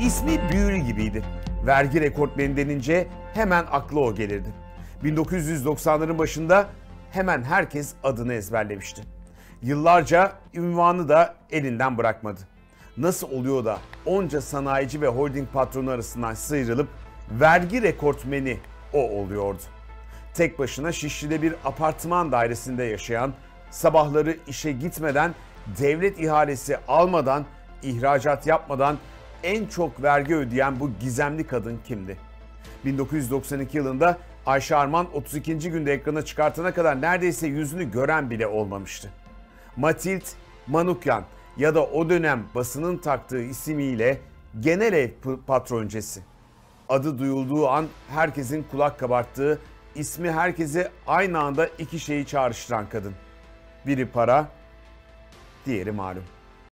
İsmi büyülü gibiydi. Vergi rekortmeni denince hemen aklı o gelirdi. 1990'ların başında hemen herkes adını ezberlemişti. Yıllarca ünvanı da elinden bırakmadı. Nasıl oluyor da onca sanayici ve holding patronu arasından sıyrılıp vergi rekortmeni o oluyordu. Tek başına Şişli'de bir apartman dairesinde yaşayan, sabahları işe gitmeden, devlet ihalesi almadan, ihracat yapmadan en çok vergi ödeyen bu gizemli kadın kimdi? 1992 yılında Ayşe Arman 32. günde ekrana çıkartana kadar neredeyse yüzünü gören bile olmamıştı. Matild Manukyan ya da o dönem basının taktığı ismiyle genel ev patroncesi. Adı duyulduğu an herkesin kulak kabarttığı, ismi herkese aynı anda iki şeyi çağrıştıran kadın. Biri para, diğeri malum.